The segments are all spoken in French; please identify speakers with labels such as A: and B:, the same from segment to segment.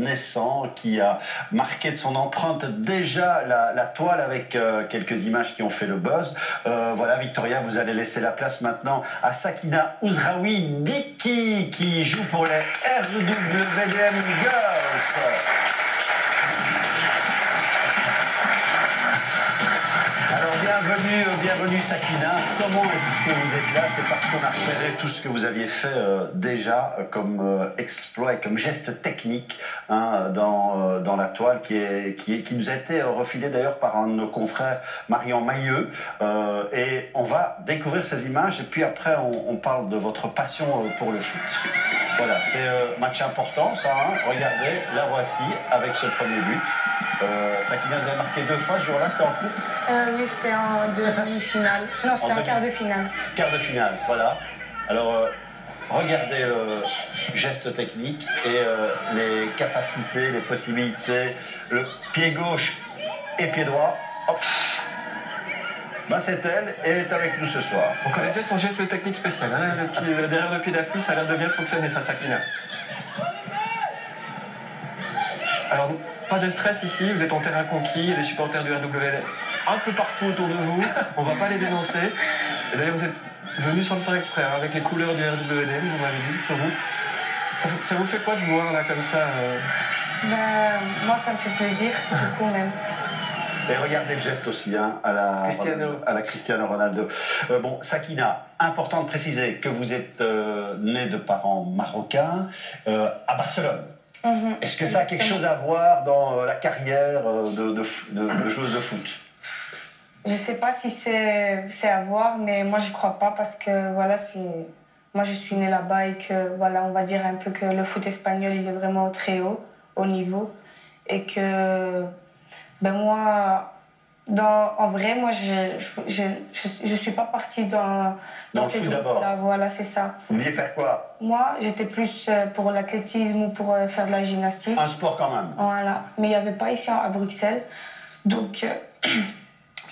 A: naissant, qui a marqué de son empreinte déjà la, toile avec euh, quelques images qui ont fait le buzz. Euh, voilà, Victoria, vous allez laisser la place maintenant à Sakina Ouzraoui Diki, qui joue pour les RWDM Girls. Bienvenue, euh, bienvenue Sakina. Comment est-ce que vous êtes là? C'est parce qu'on a repéré tout ce que vous aviez fait euh, déjà euh, comme exploit et comme geste technique hein, dans, dans la toile qui, est, qui, nous a été refilé d'ailleurs par un de nos confrères, Marion Mailleux. et on va découvrir ces images et puis après on, parle de votre passion pour le foot. Voilà, c'est un match important ça. Hein. Regardez, la voici avec ce premier but. Sakina, vous avez marqué deux fois ce jour-là, c'était en coupe?
B: Oui, c'était en demi-finale. Non, c'était un quart de finale.
A: Quart de finale, voilà. Alors, euh, regardez le geste technique et euh, les capacités, les possibilités. Le pied gauche et pied droit. Hop. Ben, c'est elle et elle est avec nous ce soir.
C: On connaît déjà son geste technique spécial. Hein derrière le pied d'appui, ça a l'air de bien fonctionner, ça, Sakina. Alors, pas de stress ici, vous êtes en terrain conquis, il y a des supporters du RWD un peu partout autour de vous. On va pas les dénoncer. Et d'ailleurs, vous êtes venu sans le faire exprès, hein, avec les couleurs du RWDM, vous m'avez dit, sur vous. Ça, vous fait quoi de voir là comme ça euh
B: ben, Moi, ça me fait plaisir, beaucoup même.
A: Et regardez le geste aussi hein, à, la, Cristiano. à la Cristiano Ronaldo. Euh, bon, Sakina, important de préciser que vous êtes euh, né de parents marocains à Barcelone. Mhm. Est-ce que ça a quelque chose à voir dans la carrière de, de, de joueuse de foot?
B: Je sais pas si c'est à voir, mais moi je crois pas parce que voilà, moi je suis née là-bas et que voilà, on va dire un peu que le foot espagnol il est vraiment très haut, au niveau. Et que ben moi, dans, en vrai, moi je, je, je, suis pas partie dans,
A: dans, dans cette
B: là Voilà, c'est ça.
A: Vous vouliez faire quoi?
B: Moi j'étais plus euh, pour l'athlétisme ou pour euh, faire de la gymnastique.
A: Un sport quand même
B: Voilà, mais il n'y avait pas ici à Bruxelles. Donc.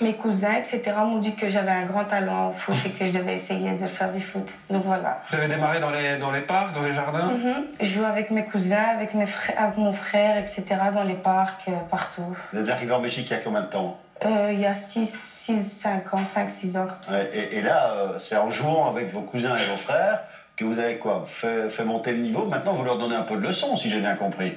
B: Mes cousins, etc., m'ont dit que j'avais un grand talent au foot et que je devais essayer de faire du foot. Donc voilà.
C: Vous avez démarré dans les, dans les parcs, dans les jardins?
B: Mm Je joue avec mes cousins, avec, mes frères, avec mon frère, etc., dans les parcs, euh, partout.
A: Vous êtes arrivé en Belgique il y a combien de temps?
B: Euh, Il y a 6, 6, 5 ans, 5, 6 ans comme ça.
A: et, là, euh, c'est en jouant avec vos cousins et vos frères que vous avez quoi? Fait, fait monter le niveau? Maintenant, vous leur donnez un peu de leçons, si j'ai bien compris.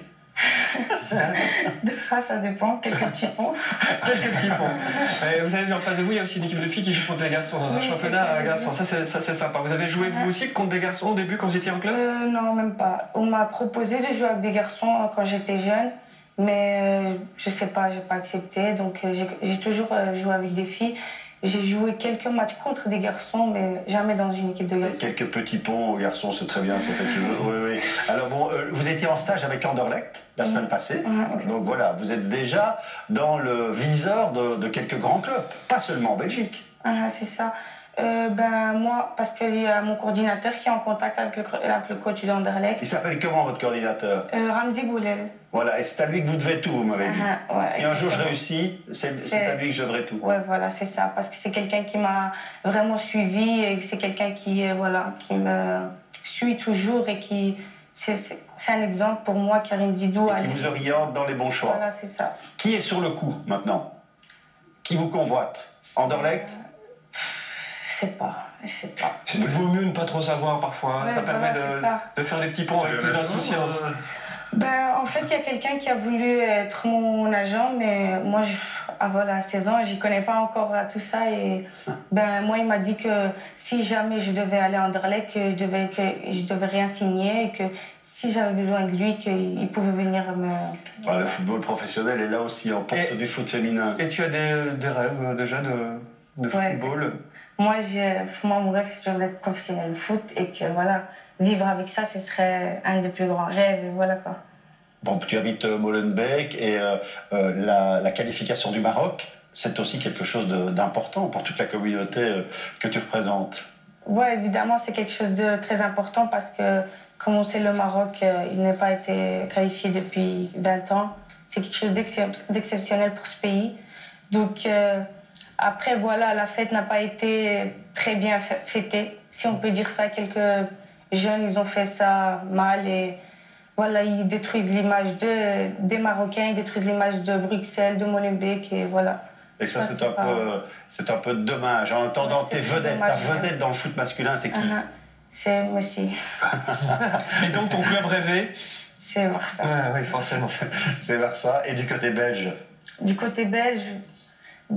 B: Des fois, ça dépend. Quelques petits ponts.
C: Quelques petits ponts. vous avez vu en face de vous, il y a aussi une équipe de filles qui joue contre les garçons dans un championnat à garçons. Ça, c'est sympa. Vous avez joué vous aussi contre des garçons au début quand vous étiez en club?
B: Euh, Non, même pas. On m'a proposé de jouer avec des garçons euh, quand j'étais jeune. Mais euh, je sais pas, j'ai pas accepté. Donc j'ai toujours joué avec des filles. J'ai joué quelques matchs contre des garçons, mais jamais dans une équipe de garçons.
A: quelques petits ponts aux garçons, c'est très bien, ça fait toujours. Oui, oui. Alors bon, euh, vous étiez en stage avec Anderlecht la semaine passée. Donc voilà, vous êtes déjà dans le viseur de, de quelques grands clubs, pas seulement en Belgique.
B: Ah, c'est ça. Euh, ben, moi, parce qu'il y a mon coordinateur qui est en contact avec le, avec le coach d'Anderlecht.
A: Il s'appelle comment votre coordinateur
B: euh, Ramzi Boulel.
A: Voilà, et c'est à lui que vous devez tout, vous m'avez dit. Uh-huh, si un jour je réussis, c'est à lui que je devrais tout.
B: Ouais, voilà, c'est ça. Parce que c'est quelqu'un qui m'a vraiment suivi et c'est quelqu'un qui, euh, voilà, qui me suit toujours et qui. C'est un exemple pour moi, Karim Didou.
A: Et qui vous oriente dans les bons choix.
B: Voilà, c'est ça.
A: Qui est sur le coup maintenant? Qui vous convoite? Anderlecht?
B: Sais pas. Je sais pas.
C: Il vaut mieux ne pas trop savoir parfois. Hein. ça permet de, faire des petits ponts avec plus d'insouciance.
B: Ben, en fait, il y a quelqu'un qui a voulu être mon agent, mais moi, je, avant la saison, j'y connais pas encore tout ça. Et ben, moi, il m'a dit que si jamais je devais aller en Anderlecht, que je devais, que je devais rien signer et que si j'avais besoin de lui, qu'il pouvait venir me.
A: Ah, le football professionnel est là aussi en porte du foot féminin.
C: Et tu as des, des rêves euh, déjà de, de football?
B: Moi, moi, mon rêve, c'est toujours d'être professionnel de foot et que voilà, vivre avec ça, ce serait un des plus grands rêves. Et voilà quoi.
A: Bon, tu habites euh, Molenbeek et euh, euh, la, qualification du Maroc, c'est aussi quelque chose d'important pour toute la communauté que tu représentes.
B: Oui, évidemment, c'est quelque chose de très important parce que, comme on sait, le Maroc, il n'a pas été qualifié depuis 20 ans. C'est quelque chose d'exceptionnel pour ce pays. Donc, après, voilà, la fête n'a pas été très bien fêtée, si on peut dire ça. Quelques jeunes, ils ont fait ça mal et voilà, ils détruisent l'image de, des Marocains, ils détruisent l'image de Bruxelles, de Molenbeek, et voilà.
A: Et ça, c'est un, peu, c'est un peu dommage. En attendant, tes vedettes, ta vedette dans le foot masculin, c'est qui? Uh-huh.
B: C'est Messi.
C: et donc, ton club rêvé?
B: C'est Barça.
C: oui, forcément.
A: c'est Barça. Et du côté belge?
B: Du côté belge,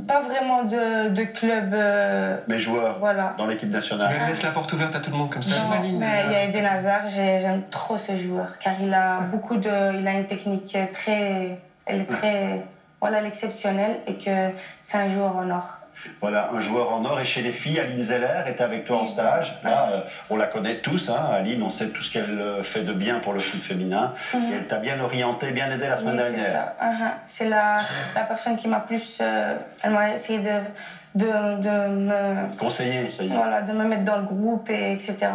B: pas vraiment de, de club. Euh,
A: mais joueur voilà. dans l'équipe nationale.
C: Tu laisse la porte ouverte à tout le monde comme ça.
B: Non, mais il y a Eden Hazard, j'aime trop ce joueur car il a beaucoup de, il a une technique très, elle est très, voilà, l'exceptionnelle et que c'est un joueur en or.
A: Voilà, un joueur en or. Et chez les filles, Aline Zeller est avec toi en stage. Là, euh, on la connaît tous, hein. Aline, on sait tout ce qu'elle euh, fait de bien pour le foot féminin. Et elle t'a bien orienté, bien aidé la semaine dernière.
B: C'est ça. Uh-huh. C'est la, la, personne qui m'a plus. Euh, elle m'a essayé de, de, de me.
A: Conseiller,
B: Voilà, de me mettre dans le groupe, et etc.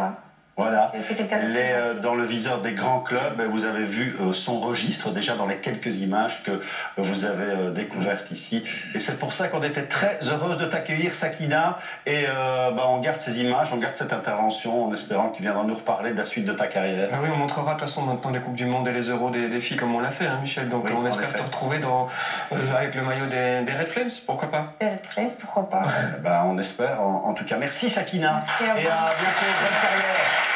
A: Voilà. Elle est euh, dans le viseur des grands clubs. Vous avez vu euh, son registre déjà dans les quelques images que vous avez euh, découvertes ici. Et c'est pour ça qu'on était très heureuse de t'accueillir, Sakina. Et bah, on garde ces images, on garde cette intervention en espérant que tu viendras nous reparler de la suite de ta carrière.
C: Ah oui, on montrera de toute façon maintenant les Coupes du Monde et les Euros des, filles comme on l'a fait, hein, Michel. Donc on espère te retrouver dans, avec le maillot des, Red Flames, pourquoi pas
B: Des Red Flames, pourquoi pas
A: bah, On espère. En, tout cas, merci Sakina.
B: Merci à vous. Et à
A: bientôt, bonne carrière.